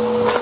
Oh.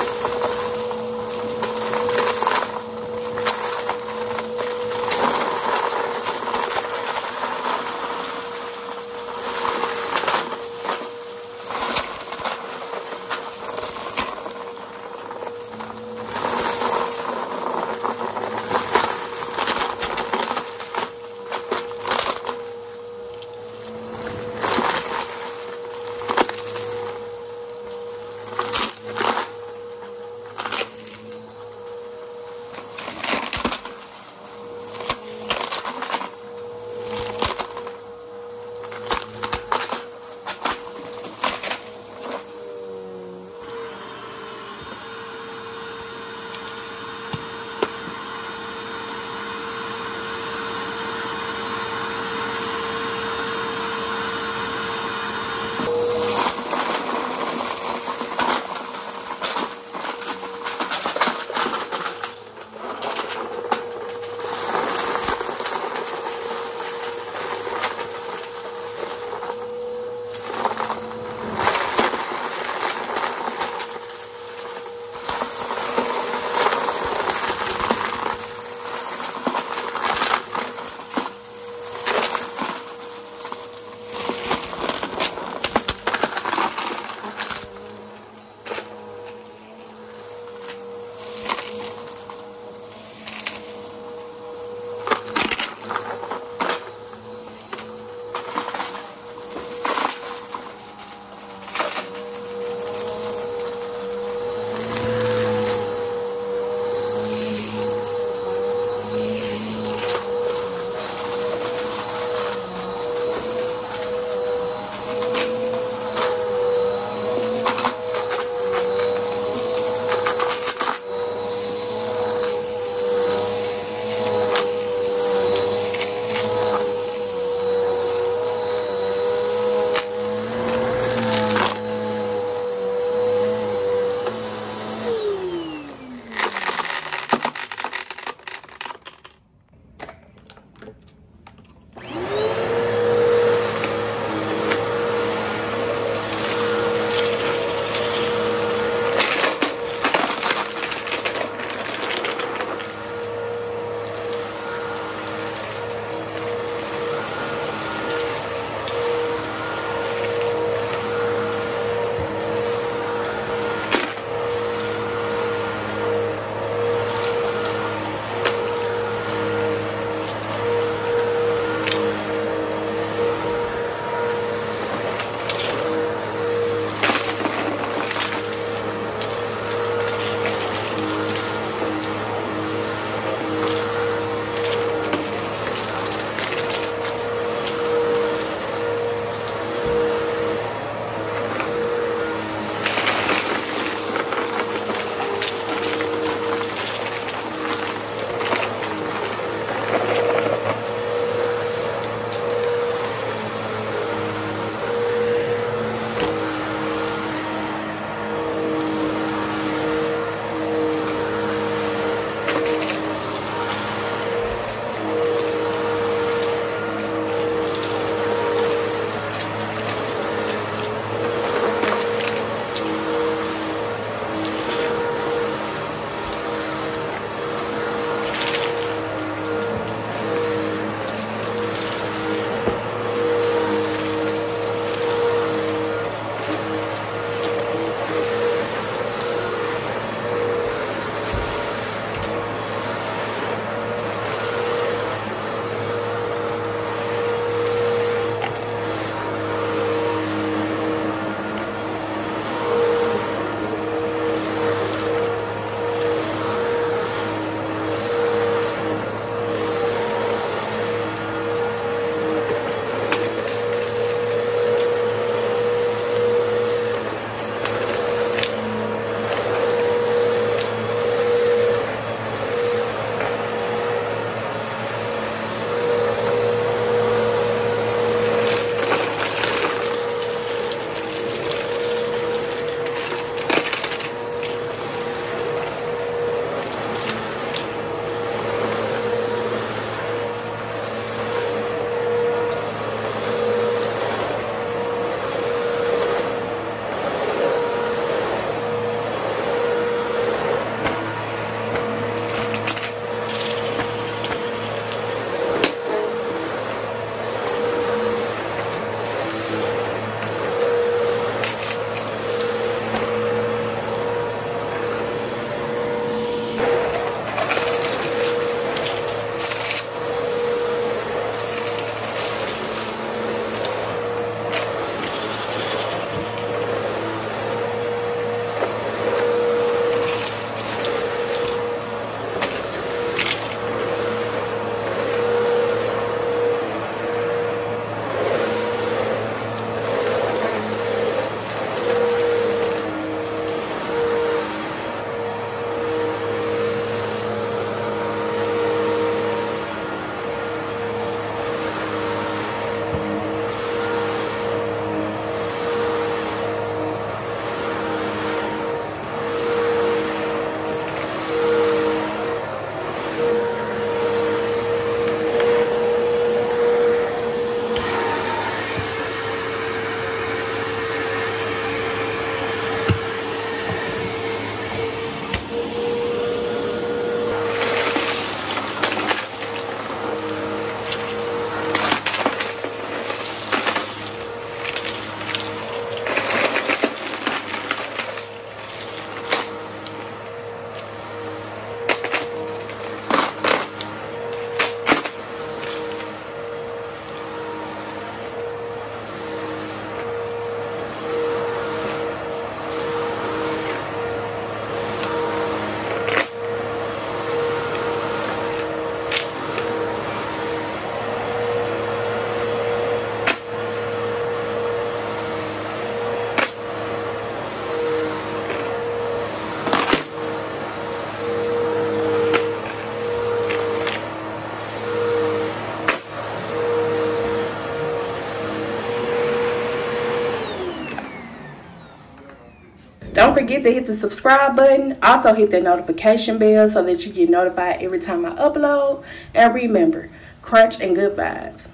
Don't forget to hit the subscribe button. Also hit that notification bell so that you get notified every time I upload. And remember, crunch and good vibes.